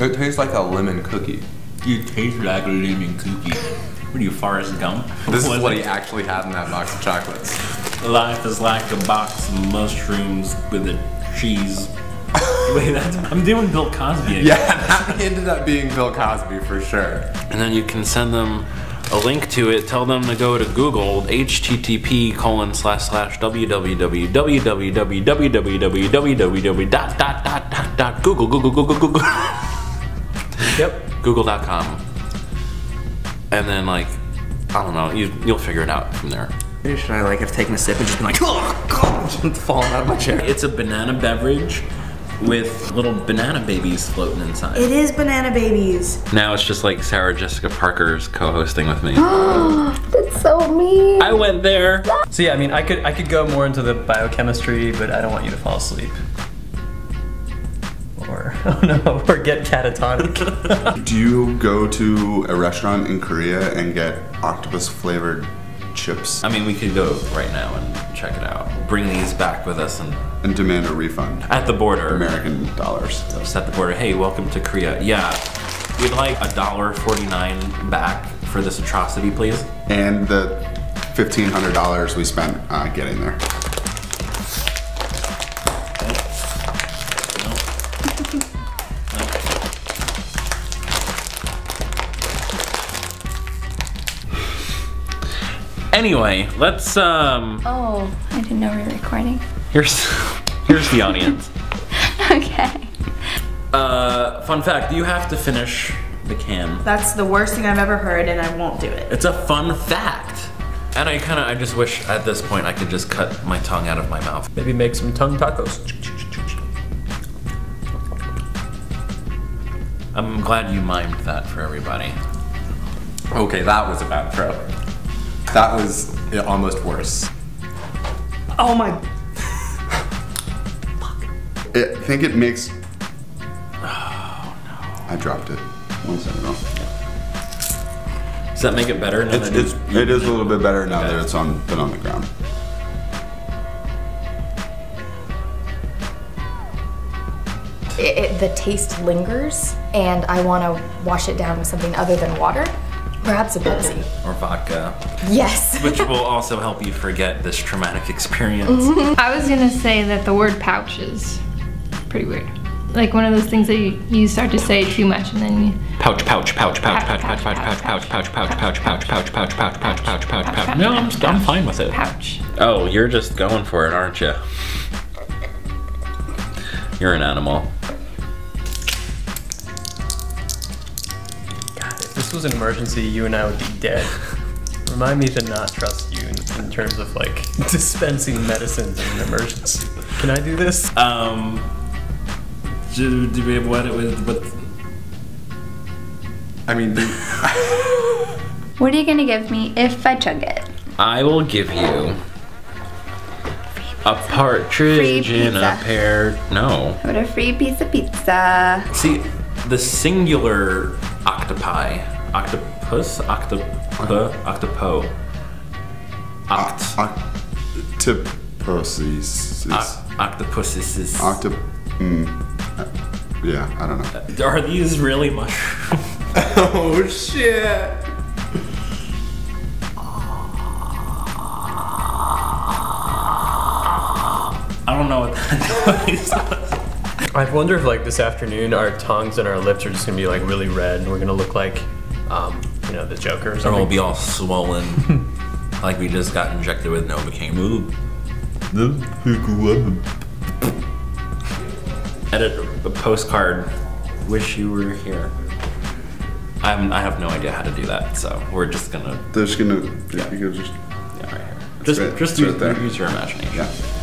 It tastes like a lemon cookie. You taste like a lemon cookie. What are you, Forrest Gump? This is what he actually had in that box of chocolates. Life is like a box of mushrooms with a cheese. Wait, that's, I'm doing Bill Cosby again. Yeah, that ended up being Bill Cosby for sure. And then you can send them a link to it. Tell them to go to Google http colon slash slash www.www.www dot dot dot dot dot Google Google Google Google Yep. Google.com. And then like I don't know, you you'll figure it out from there. Maybe should I like have taken a sip and just been like, oh god, falling out of my chair. It's a banana beverage with little banana babies floating inside. It is banana babies. Now it's just like Sarah Jessica Parker's co-hosting with me. That's so mean. I went there. So yeah, I mean, I could I could go more into the biochemistry, but I don't want you to fall asleep. Or oh no, or get catatonic. Do you go to a restaurant in Korea and get octopus flavored chips I mean, we could go right now and check it out. Bring these back with us and and demand a refund? at the border. American dollars. Just at the border. Hey, welcome to Korea. Yeah, we'd like a dollar forty-nine back for this atrocity, please. And the $1,500 we spent uh, getting there. Anyway, let's um. Oh, I didn't know we were recording. Here's here's the audience. Okay. Uh, fun fact: you have to finish the can. That's the worst thing I've ever heard, and I won't do it. It's a fun fact. And I kind of, I just wish at this point I could just cut my tongue out of my mouth. Maybe make some tongue tacos. I'm glad you mimed that for everybody. Okay, that was a bad throw. That was almost worse. Oh my. Fuck. I think it makes. Oh no. I dropped it. One second. Does that make it better? now It's, that it's, it is a little bit better now that it's on been on the ground. It, it, the taste lingers, and I want to wash it down with something other than water. Perhaps a Pepsi. or vodka, Yes. which will also help you forget this traumatic experience. I was gonna say that the word pouch is pretty weird. Like one of those things that you, you start to say too much and then you. Pouch, pouch, pouch, pouch, pouch, pouch, pouch, pouch, pouch, pouch, pouch, pouch, pouch, pouch, pouch, pouch, pouch, pouch, pouch, pouch. No, I'm I'm fine with it. Pouch. Oh, you're just going for it, aren't you? You're an animal. This was an emergency, you and I would be dead. Remind me to not trust you in, in terms of like dispensing medicines in an emergency. Can I do this? Um, do, do we have what it was? What? I mean, the, What are you gonna give me if I chug it? I will give you a partridge in a pizza. pear. No. What a free piece of pizza. See, the singular octopi, octopus, octop, octopo, oct, Octopuses. oc- octopuses. is- Octop. Mm, uh, yeah, I don't know. Are these really mushrooms? oh shit! I don't know what that noise was. I wonder if like this afternoon our tongues and our lips are just gonna be like really red and we're gonna look like, um, you know, the Joker or Or we'll be all swollen, like we just got injected with Novocaine. Ooh. Edit a postcard. Wish you were here. I'm, I have no idea how to do that, so we're just gonna. They're just gonna. You could just. Yeah, right here. Just, right- just it's use, there. use your imagination. Yeah.